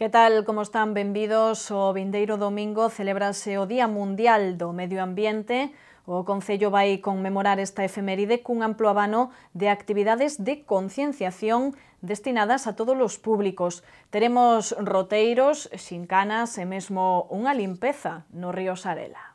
Que tal, como están? Benvidos. O vindeiro domingo celebrase o Día Mundial do Medio Ambiente. O Concello vai conmemorar esta efeméride cun amplo abano de actividades de concienciación destinadas a todos os públicos. Teremos roteiros, xincanas e mesmo unha limpeza no río Sarela.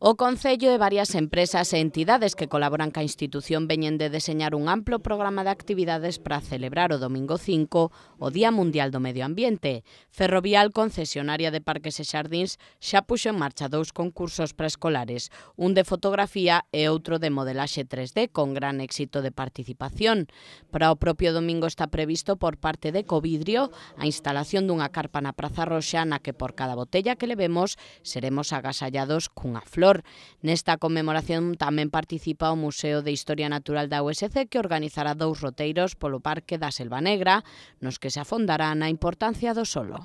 O Concello e varias empresas e entidades que colaboran ca institución veñen de deseñar un amplo programa de actividades para celebrar o domingo 5 o Día Mundial do Medio Ambiente. Ferrovial, concesionaria de parques e xardins, xa puxo en marcha dous concursos preescolares, un de fotografía e outro de modelaxe 3D con gran éxito de participación. Para o propio domingo está previsto por parte de Covidrio a instalación dunha carpa na Praza Roxa na que por cada botella que levemos seremos agasallados cunha flor valor. Nesta conmemoración tamén participa o Museo de Historia Natural da USC que organizará dous roteiros polo Parque da Selva Negra nos que se afondará na importancia do solo.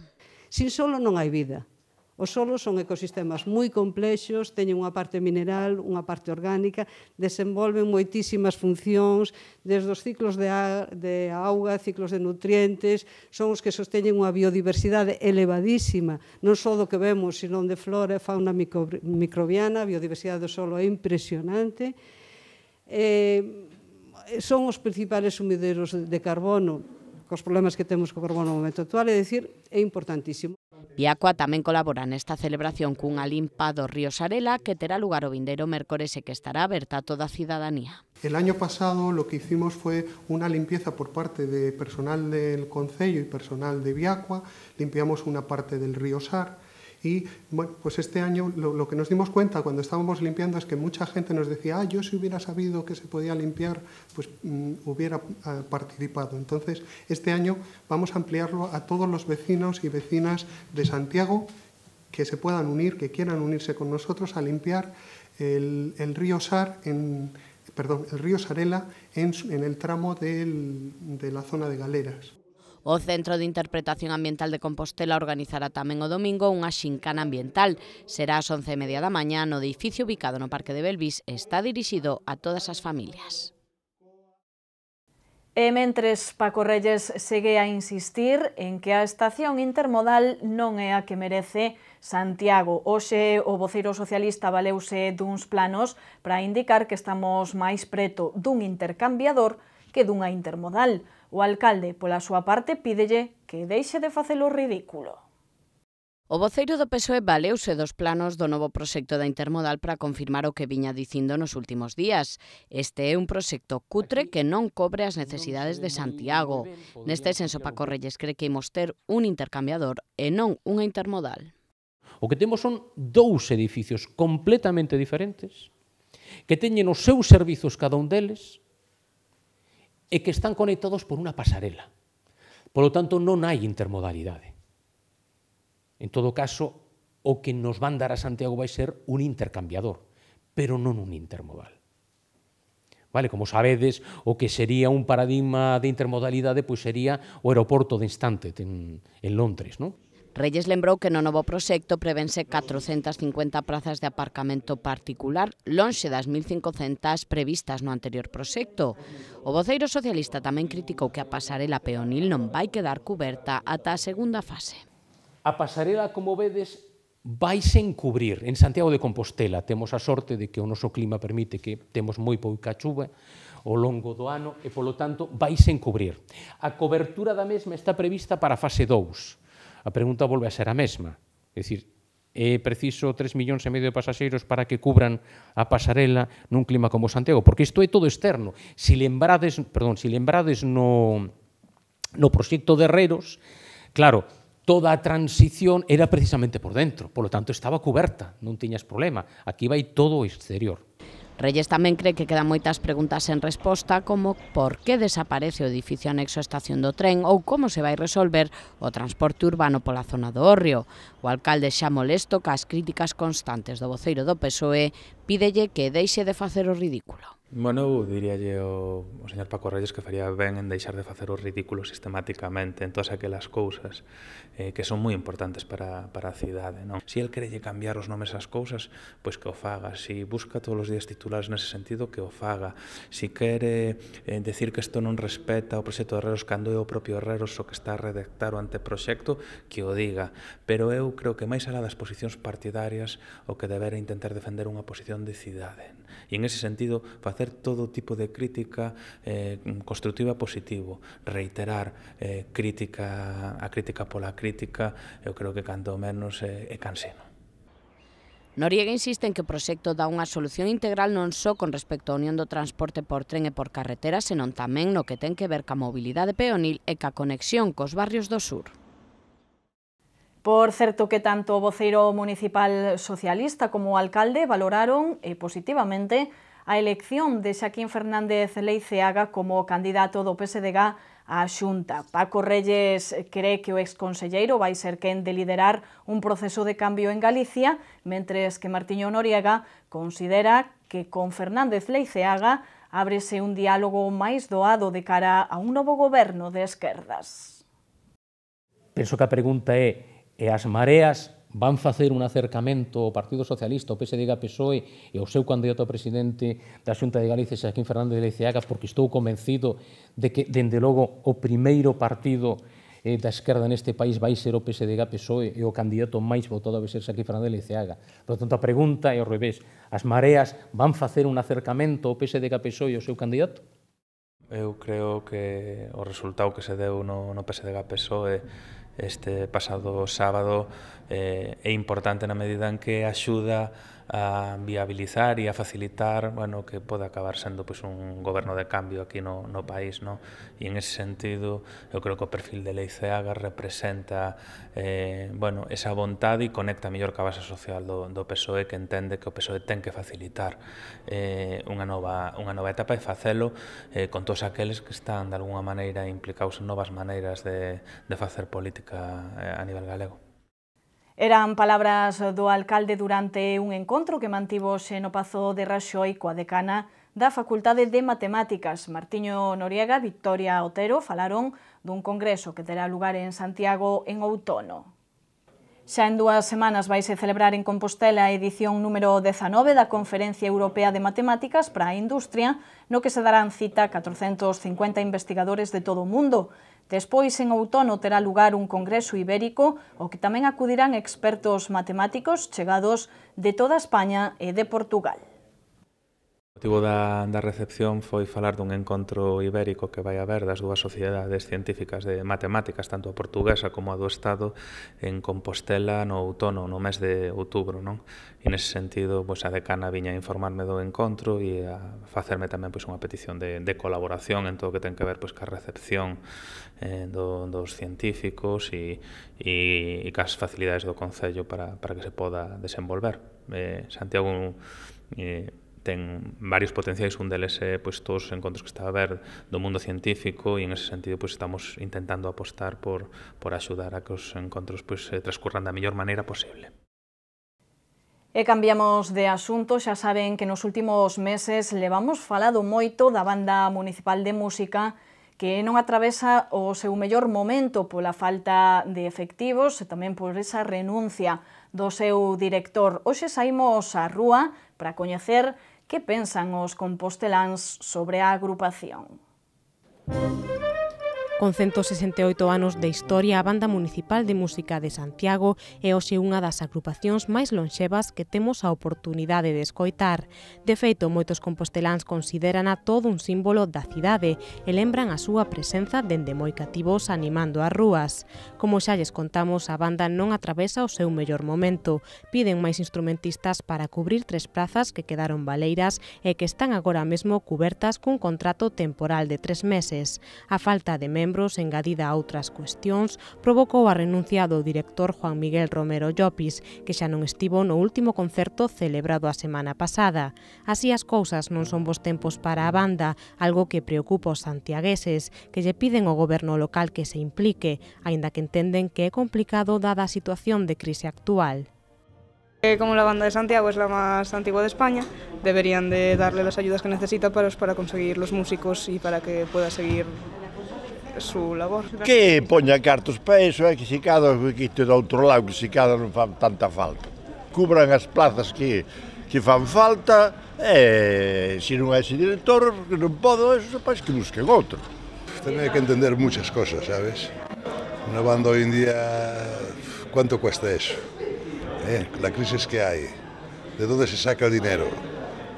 Sin solo non hai vida. Os solos son ecosistemas moi complexos, teñen unha parte mineral, unha parte orgánica, desenvolven moitísimas funcións, desde os ciclos de, a, de auga, ciclos de nutrientes, son os que sosteñen unha biodiversidade elevadísima, non só do que vemos, senón de flora e fauna microbiana, a biodiversidade do solo é impresionante. Eh, son os principales sumideros de carbono, cos problemas que temos co carbono no momento actual, é dicir, é importantísimo. Biacua tamén colabora nesta celebración cunha limpa do río Sarela que terá lugar o vindeiro mércores e que estará aberta a toda a cidadanía. El año pasado lo que hicimos fue una limpieza por parte de personal del Concello y personal de Biacua, limpiamos una parte del río Sar, Y bueno, pues este año lo, que nos dimos cuenta cuando estábamos limpiando es que mucha gente nos decía, ah, yo si hubiera sabido que se podía limpiar, pues mm, hubiera uh, participado. Entonces, este año vamos a ampliarlo a todos los vecinos y vecinas de Santiago que se puedan unir, que quieran unirse con nosotros a limpiar el, río Sar en, perdón, el río Sarela en, el tramo de la zona de Galeras. O Centro de Interpretación Ambiental de Compostela organizará tamén o domingo unha xincana ambiental. Será ás 11:30 da mañá no edificio ubicado no Parque de Belvis e está dirixido a todas as familias. E mentres Paco Reyes segue a insistir en que a estación intermodal non é a que merece Santiago. Oxe, o voceiro socialista valeuse duns planos para indicar que estamos máis preto dun intercambiador que dunha intermodal. O alcalde, pola súa parte, pídelle que deixe de facelo ridículo. O voceiro do PSOE valeuse dos planos do novo proxecto da Intermodal para confirmar o que viña dicindo nos últimos días. Este é un proxecto cutre que non cobre as necesidades de Santiago. Neste senso, Paco Reyes cree que imos ter un intercambiador e non unha intermodal. O que temos son dous edificios completamente diferentes que teñen os seus servizos cada un deles, e que están conectados por unha pasarela. Por lo tanto, non hai intermodalidade. En todo caso, o que nos van dar a Santiago vai ser un intercambiador, pero non un intermodal. Vale, como sabedes, o que sería un paradigma de intermodalidade pois sería o aeroporto de Instante en, en Londres, non? Reyes lembrou que no novo proxecto prevense 450 prazas de aparcamento particular lonxe das 1.500 previstas no anterior proxecto. O voceiro socialista tamén criticou que a pasarela peonil non vai quedar cuberta ata a segunda fase. A pasarela, como vedes, vaise encubrir. En Santiago de Compostela temos a sorte de que o noso clima permite que temos moi pouca chuva, ao longo do ano e, polo tanto, vaise encubrir. A cobertura da mesma está prevista para a fase 2 a pregunta volve a ser a mesma. É dicir, é preciso 3 millóns e medio de pasaxeiros para que cubran a pasarela nun clima como Santiago, porque isto é todo externo. Si lembrades, perdón, si lembrades no, no proxecto de Herreros, claro, toda a transición era precisamente por dentro, polo tanto estaba coberta, non tiñas problema. Aquí vai todo o exterior. Reyes tamén cree que quedan moitas preguntas en resposta como por que desaparece o edificio anexo a estación do tren ou como se vai resolver o transporte urbano pola zona do Orrio. O alcalde xa molesto cas críticas constantes do voceiro do PSOE pídelle que deixe de facer o ridículo. Bueno, diríalle o, o señor Paco Reyes que faría ben en deixar de facer o ridículo sistemáticamente en todas aquelas cousas eh, que son moi importantes para, para a cidade. Non? Si el querelle cambiar os nomes ás cousas, pois que o faga. Si busca todos os días titulares nese sentido, que o faga. Si quere eh, decir que isto non respeta o proxecto de Herreros cando é o propio Herreros o que está a redactar o anteproxecto, que o diga. Pero eu creo que máis alá das posicións partidarias o que debera intentar defender unha posición de cidade. E en ese sentido, facer todo tipo de crítica eh, constructiva positivo, reiterar eh, crítica a crítica pola crítica, eu creo que canto menos eh, é cansino. Noriega insiste en que o proxecto dá unha solución integral non só con respecto á unión do transporte por tren e por carretera, senón tamén no que ten que ver ca mobilidade peonil e ca conexión cos barrios do sur. Por certo que tanto o voceiro municipal socialista como o alcalde valoraron eh, positivamente a elección de Xaquín Fernández Leiceaga como candidato do PSDG á Xunta. Paco Reyes cree que o exconselleiro vai ser quen de liderar un proceso de cambio en Galicia, mentres que Martiño Noriega considera que con Fernández Leiceaga ábrese un diálogo máis doado de cara a un novo goberno de esquerdas. Penso que a pregunta é e as mareas van facer un acercamento ao Partido Socialista, ao PSD e a PSOE e ao seu candidato a presidente da Xunta de Galicia, Xaquín Fernández de Leiceaga, porque estou convencido de que, dende logo, o primeiro partido eh, da esquerda neste país vai ser o PSD e a PSOE e o candidato máis votado vai ser Xaquín Fernández de Leiceaga. Por tanto, a pregunta é ao revés. As mareas van facer un acercamento ao PSD e a PSOE e ao seu candidato? Eu creo que o resultado que se deu no, no PSDG-PSOE este pasado sábado eh, é importante na medida en que axuda a viabilizar e a facilitar bueno, que poda acabar sendo pois, un goberno de cambio aquí no, no país. No? E en ese sentido, eu creo que o perfil de Lei Ceaga representa eh, bueno, esa vontade e conecta mellor ca base social do, do PSOE que entende que o PSOE ten que facilitar eh, unha, nova, unha nova etapa e facelo eh, con todos aqueles que están de alguna maneira implicados en novas maneiras de, de facer política eh, a nivel galego. Eran palabras do alcalde durante un encontro que mantivose no Pazo de Raxoi coa decana da Facultade de Matemáticas. Martiño Noriega e Victoria Otero falaron dun congreso que terá lugar en Santiago en outono. Xa en dúas semanas vaise celebrar en Compostela a edición número 19 da Conferencia Europea de Matemáticas para a Industria, no que se darán cita 450 investigadores de todo o mundo. Despois, en outono, terá lugar un congreso ibérico ao que tamén acudirán expertos matemáticos chegados de toda España e de Portugal obxectivo da, da recepción foi falar dun encontro ibérico que vai haber das dúas sociedades científicas de matemáticas, tanto a portuguesa como a do Estado, en Compostela no outono, no mes de outubro. Non? E nese sentido, pois, a decana viña a informarme do encontro e a facerme tamén pois, unha petición de, de colaboración en todo o que ten que ver pois, ca recepción eh, do, dos científicos e, e, e cas facilidades do Concello para, para que se poda desenvolver. Eh, Santiago eh, ten varios potenciais, un deles é pois todos os encontros que está a ver do mundo científico e en ese sentido pois estamos intentando apostar por por axudar a que os encontros pois eh, transcurran da mellor maneira posible. E cambiamos de asunto, xa saben que nos últimos meses levamos falado moito da banda municipal de música que non atravesa o seu mellor momento pola falta de efectivos e tamén por esa renuncia do seu director. Hoxe saímos á rúa para coñecer Que pensan os composteláns sobre a agrupación? Música Con 168 anos de historia, a Banda Municipal de Música de Santiago é hoxe unha das agrupacións máis lonxevas que temos a oportunidade de escoitar. De feito, moitos composteláns consideran a todo un símbolo da cidade e lembran a súa presenza dende moi cativos animando as rúas. Como xa lles contamos, a banda non atravesa o seu mellor momento. Piden máis instrumentistas para cubrir tres plazas que quedaron baleiras e que están agora mesmo cubertas cun contrato temporal de tres meses. A falta de membros membros engadida a outras cuestións, provocou a renuncia do director Juan Miguel Romero Llopis, que xa non estivo no último concerto celebrado a semana pasada. Así as cousas non son bons tempos para a banda, algo que preocupa os santiagueses, que lle piden ao goberno local que se implique, aínda que entenden que é complicado dada a situación de crise actual. Eh, como la banda de Santiago es la más antigua de España, deberían de darle las ayudas que necesita para, para conseguir los músicos y para que pueda seguir sú labor. Que poña cartos para iso, é que se eh, cada quito do outro lado, que se cada non fan tanta falta. Cubran as plazas que, que fan falta, e se non hai ese director, que non podo, eso, pois que busquen outro. Tenía que entender muchas cosas, sabes? Una banda hoy en día, ¿cuánto cuesta eso? ¿Eh? La crisis que hay, de dónde se saca el dinero,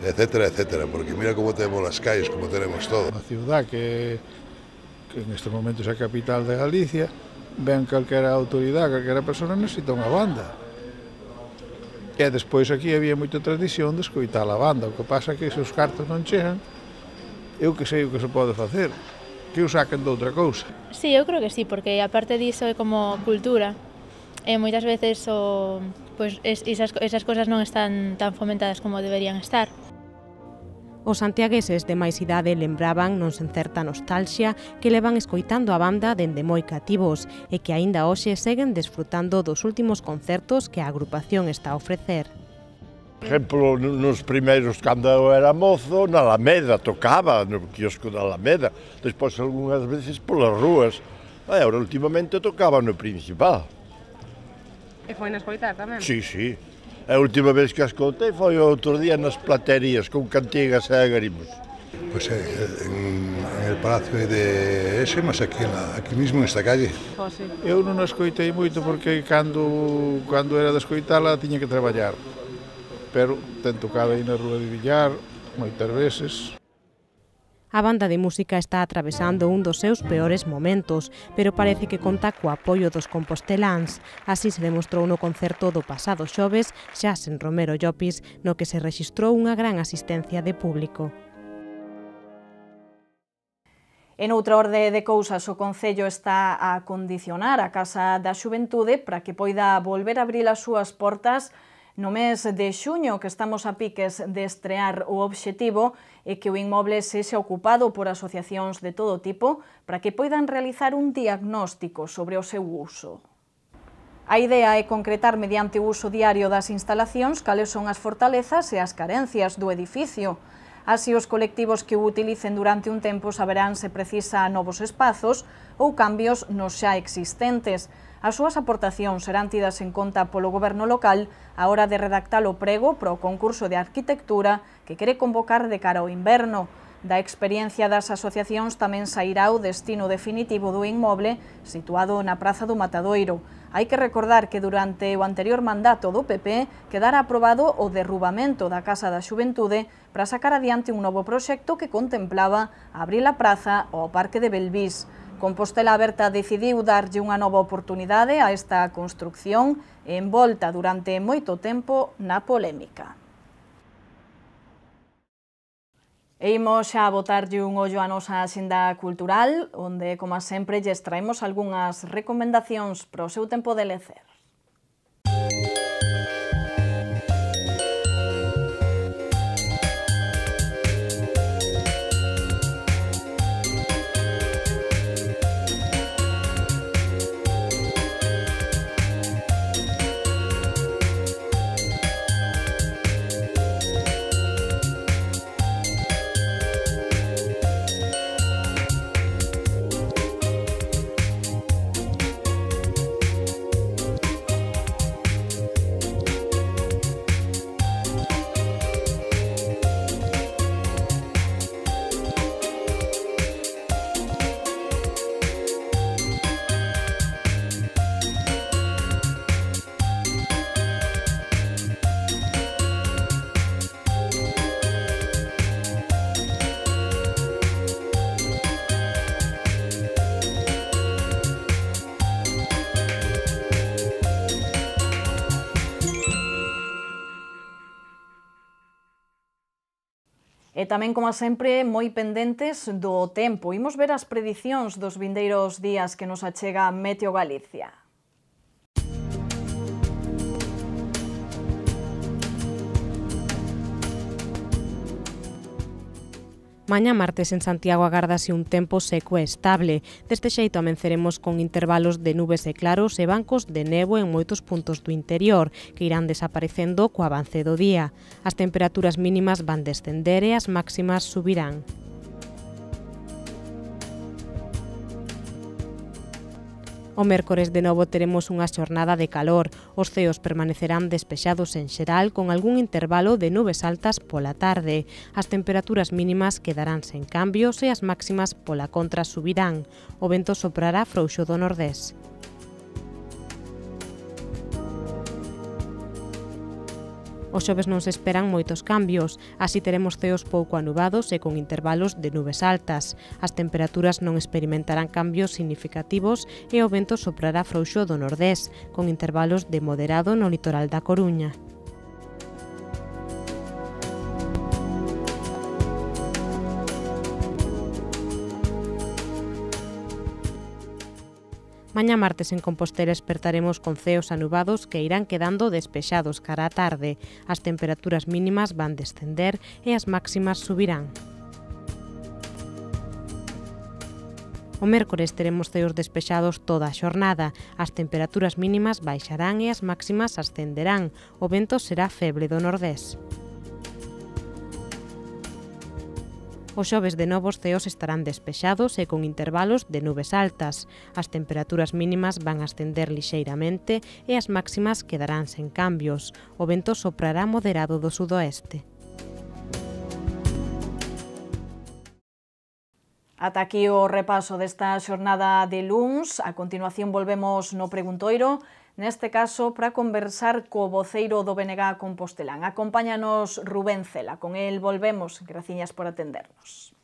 etcétera, etcétera, porque mira cómo tenemos las calles, cómo tenemos todo. La ciudad que que en estes momentos é a capital de Galicia, ven calquera autoridade, calquera persona necesita unha banda. E despois aquí había moita tradición de escoitar a banda, o que pasa é que se os cartos non chegan, eu que sei o que se pode facer, que o saquen de outra cousa. Sí, eu creo que sí, porque aparte diso é como cultura, eh, e moitas veces o, pois, es, esas, esas cosas non están tan fomentadas como deberían estar. Os santiagueses de máis idade lembraban non sen certa nostalxia que levan escoitando a banda dende moi cativos e que aínda hoxe seguen desfrutando dos últimos concertos que a agrupación está a ofrecer. Por exemplo, nos primeiros, cando eu era mozo, na Alameda, tocaba no quiosco da Alameda, despois algunhas veces polas rúas, e agora últimamente tocaba no principal. E foi na escoitar tamén? Sí, sí. A última vez que as contei foi outro día nas platerías con cantigas e agarimos. Pois pues, eh, en, en el Palacio de ese, mas aquí, na, aquí mismo nesta calle. Oh, sí. Eu non a escoitei moito porque cando, cando era de escoitala tiña que traballar. Pero ten tocado aí na Rúa de Villar moitas veces. A banda de música está atravesando un dos seus peores momentos, pero parece que conta co apoio dos composteláns. Así se demostrou no concerto do pasado xoves, xa sen Romero Llopis, no que se registrou unha gran asistencia de público. En outra orde de cousas, o Concello está a condicionar a Casa da Xuventude para que poida volver a abrir as súas portas No mes de xuño, que estamos a piques de estrear o obxectivo, é que o inmoble sexa ocupado por asociacións de todo tipo para que poidan realizar un diagnóstico sobre o seu uso. A idea é concretar mediante o uso diario das instalacións cales son as fortalezas e as carencias do edificio. Así, os colectivos que o utilicen durante un tempo saberán se precisa novos espazos ou cambios nos xa existentes, As súas aportacións serán tidas en conta polo goberno local a hora de redactar o prego para o concurso de arquitectura que quere convocar de cara ao inverno. Da experiencia das asociacións tamén sairá o destino definitivo do inmoble situado na Praza do Matadoiro. Hai que recordar que durante o anterior mandato do PP quedara aprobado o derrubamento da Casa da Xuventude para sacar adiante un novo proxecto que contemplaba abrir a praza ao Parque de Belvís. Compostela Aberta decidiu darlle unha nova oportunidade a esta construcción envolta durante moito tempo na polémica. E imos a botarlle un ollo á nosa xenda cultural, onde, como sempre, lles traemos algunhas recomendacións para o seu tempo de lecer. E tamén, como sempre, moi pendentes do tempo. Imos ver as predicións dos vindeiros días que nos achega Meteo Galicia. Mañá martes en Santiago agardase un tempo seco e estable. Deste xeito amenceremos con intervalos de nubes e claros e bancos de nevo en moitos puntos do interior, que irán desaparecendo co avance do día. As temperaturas mínimas van descender e as máximas subirán. O mércores de novo teremos unha xornada de calor. Os ceos permanecerán despexados en xeral con algún intervalo de nubes altas pola tarde. As temperaturas mínimas quedarán sen cambios e as máximas pola contra subirán. O vento soprará frouxo do nordés. O xoves non se esperan moitos cambios, así teremos ceos pouco anubados e con intervalos de nubes altas. As temperaturas non experimentarán cambios significativos e o vento soprará frouxo do nordés, con intervalos de moderado no litoral da Coruña. Maña martes en Compostela espertaremos con ceos anubados que irán quedando despexados cara a tarde. As temperaturas mínimas van descender e as máximas subirán. O mércores teremos ceos despexados toda a xornada. As temperaturas mínimas baixarán e as máximas ascenderán. O vento será feble do nordés. Os xoves de novos ceos estarán despexados e con intervalos de nubes altas. As temperaturas mínimas van ascender lixeiramente e as máximas quedarán sen cambios. O vento soprará moderado do sudoeste. Ata aquí o repaso desta xornada de luns. A continuación volvemos no Preguntoiro neste caso para conversar co voceiro do BNG Compostelán. Acompáñanos Rubén Cela, con el volvemos, graciñas por atendernos.